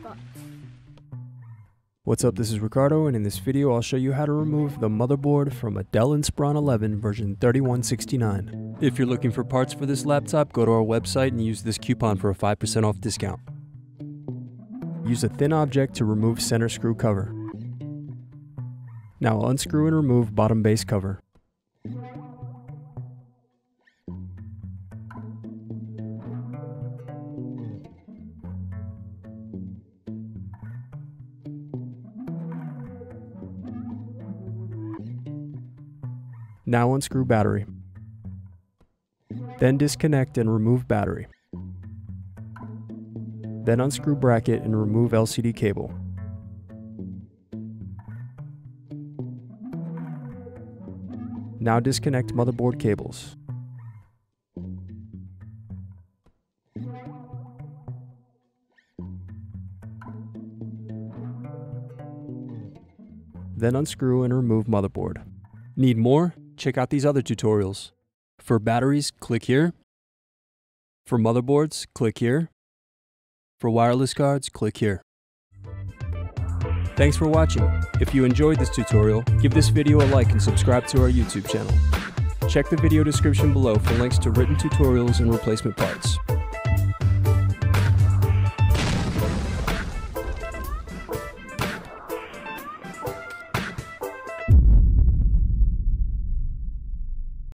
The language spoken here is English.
spots. What's up, this is Ricardo, and in this video I'll show you how to remove the motherboard from a Dell Inspiron 11 version 3169. If you're looking for parts for this laptop, go to our website and use this coupon for a 5% off discount. Use a thin object to remove center screw cover. Now unscrew and remove bottom base cover. Now unscrew battery. Then disconnect and remove battery. Then unscrew bracket and remove LCD cable. Now disconnect motherboard cables. Then unscrew and remove motherboard. Need more? Check out these other tutorials. For batteries, click here. For motherboards, click here. For wireless cards, click here. Thanks for watching. If you enjoyed this tutorial, give this video a like and subscribe to our YouTube channel. Check the video description below for links to written tutorials and replacement parts.